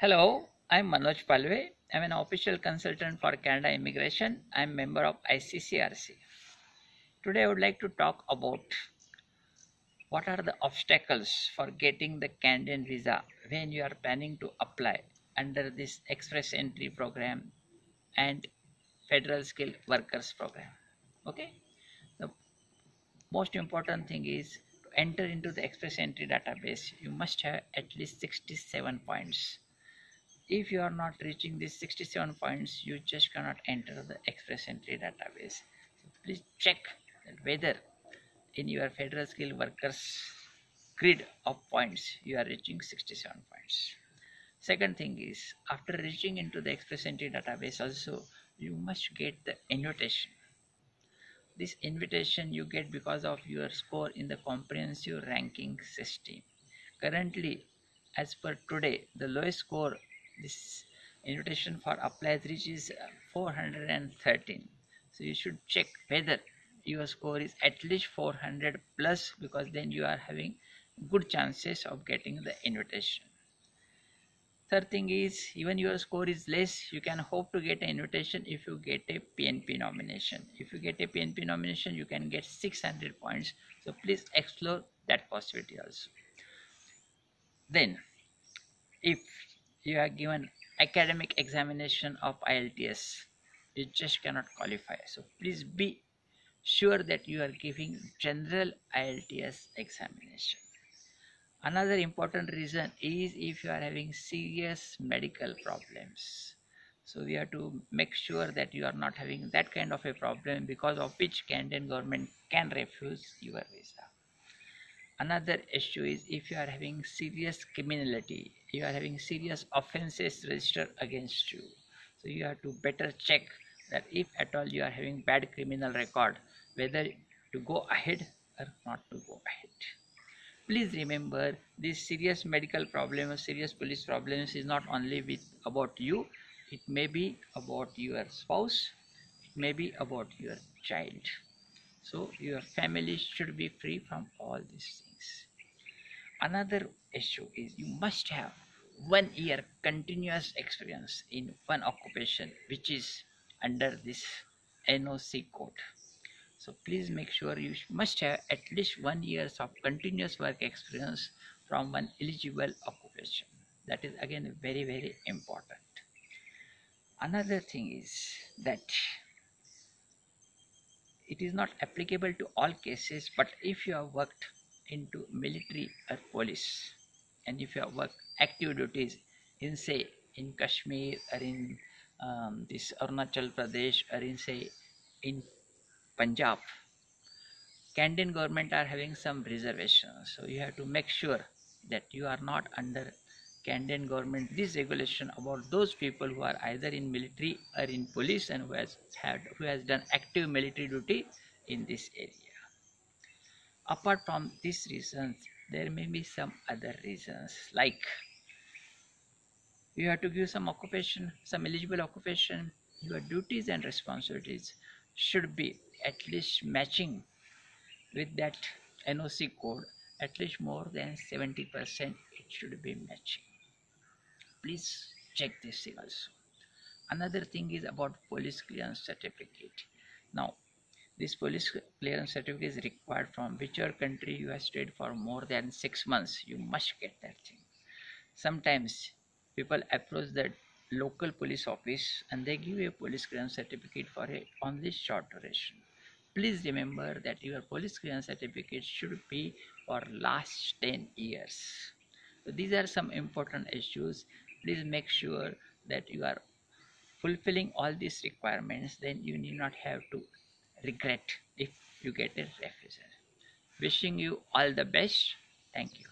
Hello, I'm Manoj Palwe. I'm an official consultant for Canada Immigration. I'm member of ICCRC. Today I would like to talk about what are the obstacles for getting the Canadian visa when you are planning to apply under this express entry program and federal skilled workers program. Okay? The most important thing is to enter into the express entry database you must have at least 67 points if you are not reaching these 67 points you just cannot enter the express entry database. So please check whether in your federal skilled workers grid of points you are reaching 67 points. Second thing is after reaching into the express entry database also you must get the invitation. This invitation you get because of your score in the comprehensive ranking system. Currently as per today the lowest score this invitation for applies reaches uh, 413 so you should check whether your score is at least 400 plus because then you are having good chances of getting the invitation. Third thing is even your score is less you can hope to get an invitation if you get a pnp nomination. If you get a pnp nomination you can get 600 points. So please explore that possibility also. Then if you are given academic examination of IELTS you just cannot qualify. So please be sure that you are giving general IELTS examination. Another important reason is if you are having serious medical problems. So we have to make sure that you are not having that kind of a problem because of which Canadian government can refuse your visa another issue is if you are having serious criminality you are having serious offenses registered against you. So you have to better check that if at all you are having bad criminal record whether to go ahead or not to go ahead. Please remember this serious medical problem or serious police problems is not only with about you. It may be about your spouse. It may be about your child so your family should be free from all these things. Another issue is you must have one year continuous experience in one occupation which is under this NOC code. So please make sure you must have at least one years of continuous work experience from one eligible occupation. That is again very very important. Another thing is that it is not applicable to all cases but if you have worked into military or police and if you have worked active duties in say in Kashmir or in um, this Arunachal Pradesh or in say in Punjab Canadian government are having some reservations. So you have to make sure that you are not under Canadian government this regulation about those people who are either in military or in police and who has had who has done active military duty in this area. Apart from these reasons there may be some other reasons like you have to give some occupation some eligible occupation your duties and responsibilities should be at least matching with that NOC code at least more than 70% it should be matching please check this thing also another thing is about police clearance certificate. Now this police clearance certificate is required from whichever country you have stayed for more than six months. You must get that thing. Sometimes people approach the local police office and they give a police clearance certificate for a only short duration. Please remember that your police clearance certificate should be for last 10 years. So these are some important issues please make sure that you are fulfilling all these requirements then you need not have to regret if you get a refusal wishing you all the best. Thank you